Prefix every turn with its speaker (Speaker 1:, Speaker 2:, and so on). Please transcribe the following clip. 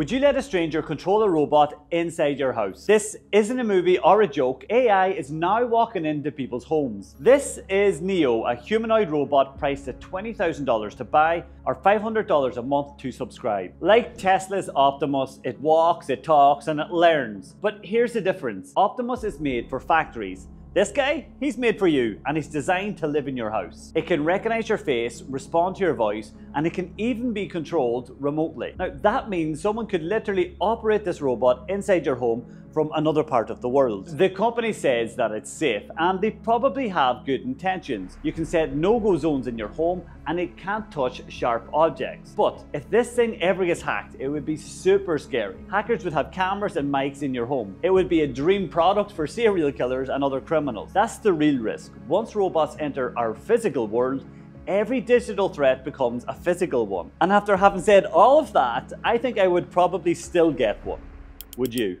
Speaker 1: Would you let a stranger control a robot inside your house? This isn't a movie or a joke. AI is now walking into people's homes. This is Neo, a humanoid robot priced at $20,000 to buy or $500 a month to subscribe. Like Tesla's Optimus, it walks, it talks, and it learns. But here's the difference. Optimus is made for factories. This guy, he's made for you and he's designed to live in your house. It can recognize your face, respond to your voice, and it can even be controlled remotely. Now, that means someone could literally operate this robot inside your home from another part of the world. The company says that it's safe and they probably have good intentions. You can set no-go zones in your home and it can't touch sharp objects. But if this thing ever gets hacked, it would be super scary. Hackers would have cameras and mics in your home. It would be a dream product for serial killers and other criminals. That's the real risk. Once robots enter our physical world, every digital threat becomes a physical one. And after having said all of that, I think I would probably still get one. Would you?